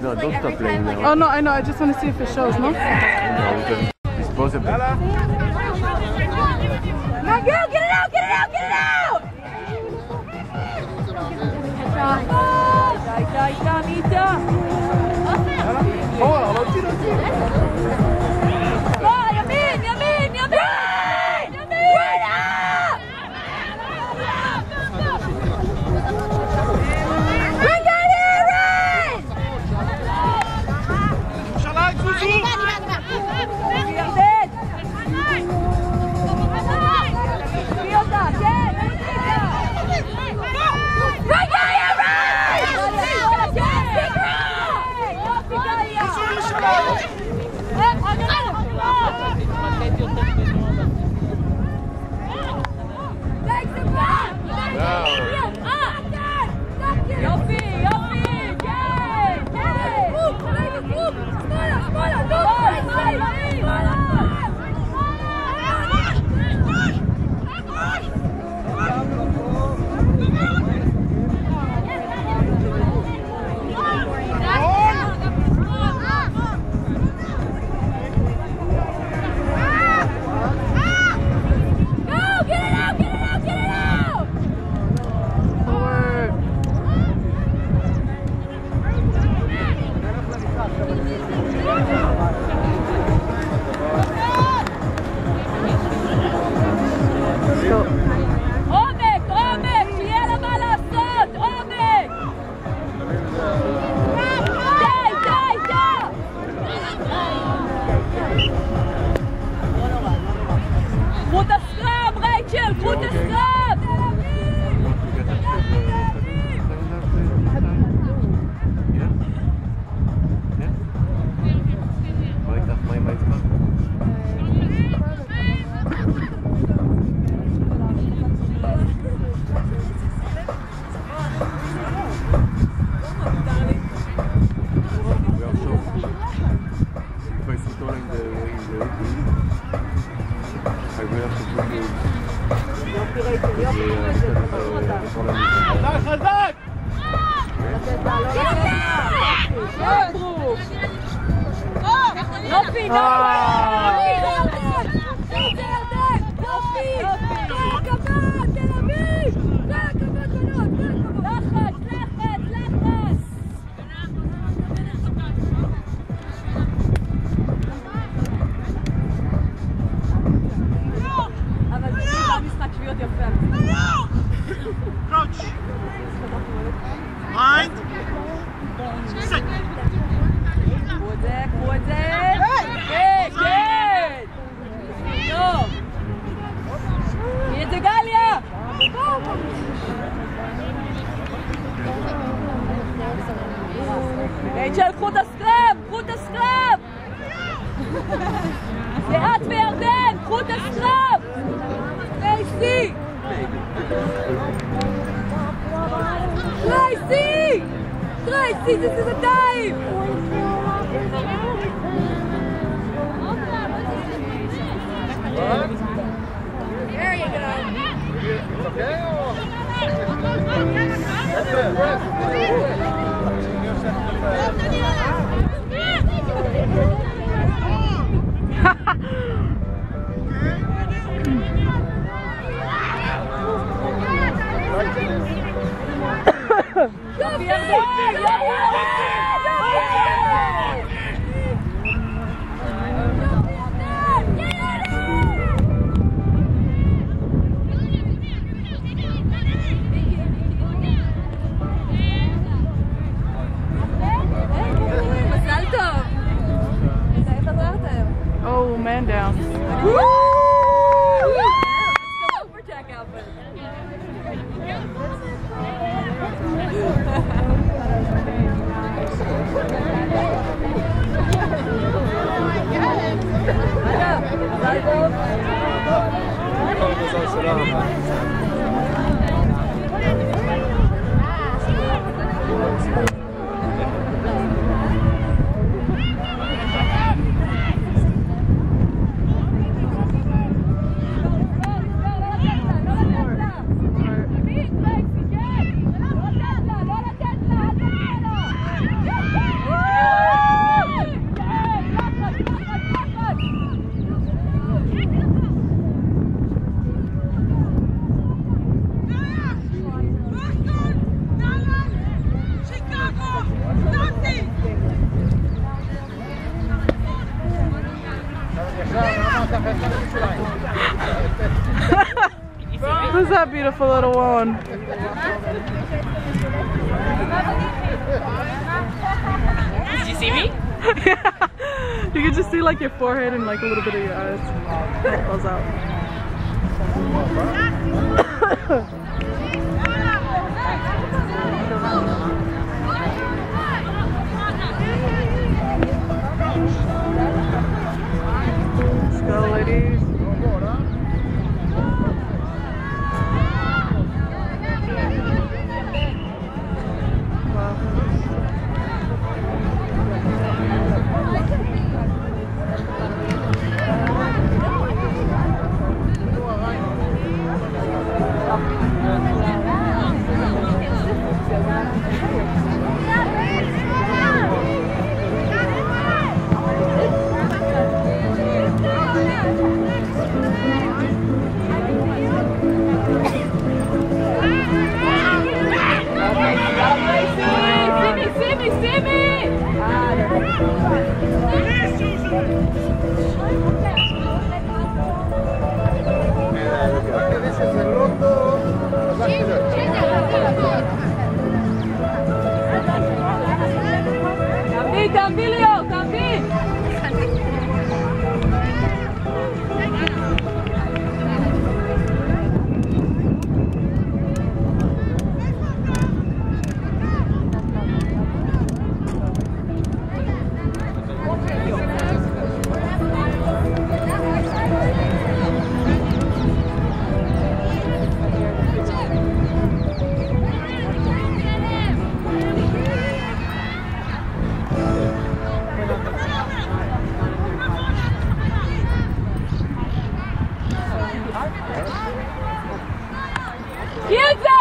No, don't stop playing. Oh no, I know. I just want to see if it shows. No. It's possible. My girl, get it out! Get it out! Get it out! Oh, Cassie, this is a dive! There you go. Go, Oh, man down. Woo! Who's that beautiful little one? Did you see me? yeah. You can just see like your forehead and like a little bit of your eyes. It falls out. Let's go,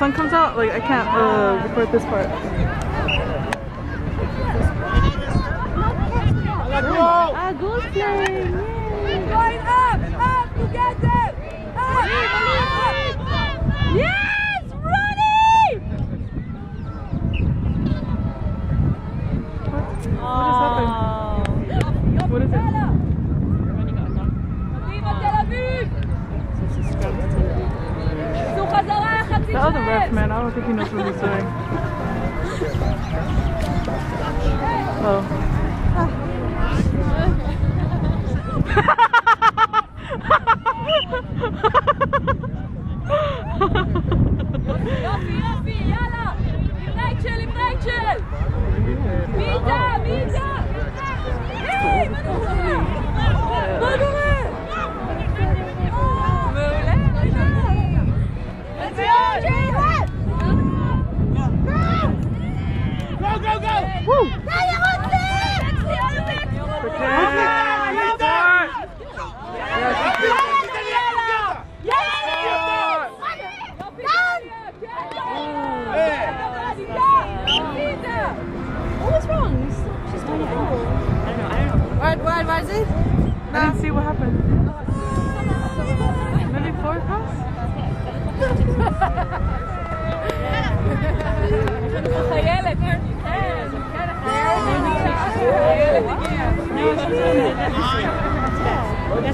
sun comes out, like, I can't uh, record this part. Goose playing! Going up, up together! Up, up! Yes, Ronnie! The other ref, man, I don't think he knows what he's doing. Oh. Ha ha ha ha! go! Woo! What's wrong? She's doing. I don't know. I don't know. Why? Why? It? I didn't see what happened.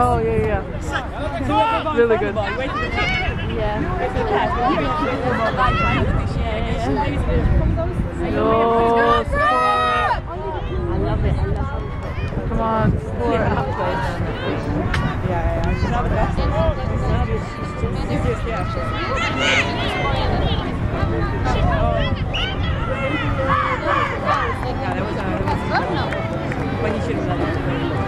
Oh yeah, yeah, yeah. Really good. Wait for the Yeah. Yo, support. I love it. I love it. Come on, support. Yeah, yeah. She's not the best. She's just yeah. Yeah, that was uh, but he should have let it.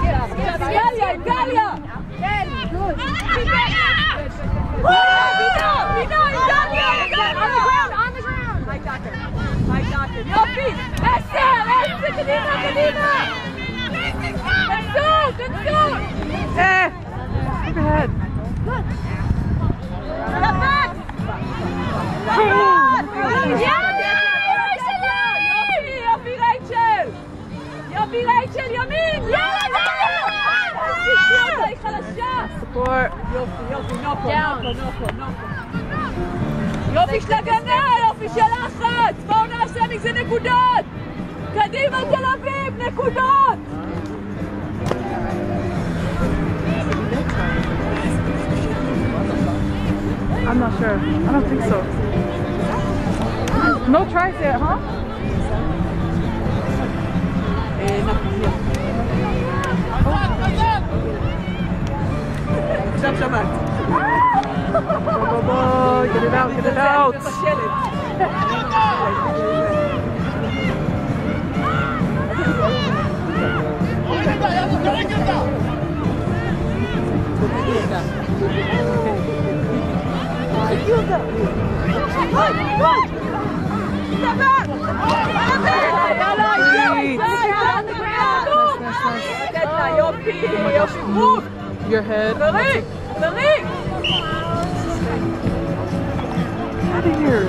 Italia, Good. On the ground, on the ground! Doctor. Doctor. Let's go! Let's go! Look ahead. Step back! יופי, יופי, נוקו, נוקו, נוקו, נוקו. יופי של הגנה, יופי של לחץ! בואו נעשה מזה נקודות! קדימה תל אביב, נקודות! I'm not sure. I don't think so. No tries yet, huh? עכשיו שמעת. Go, go, go. Get it out, get it out. יופי, יופי, גוף, your head. Malik! Malik! Out of here.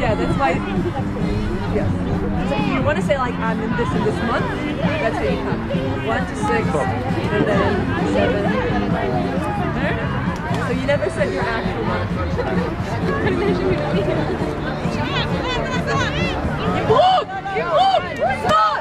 Yeah, that's why. Yes. So if you want to say like I'm in this in this month, that's how you count. One to six, and then seven. There. So you never said your actual month. Keep look! Keep look! Stop!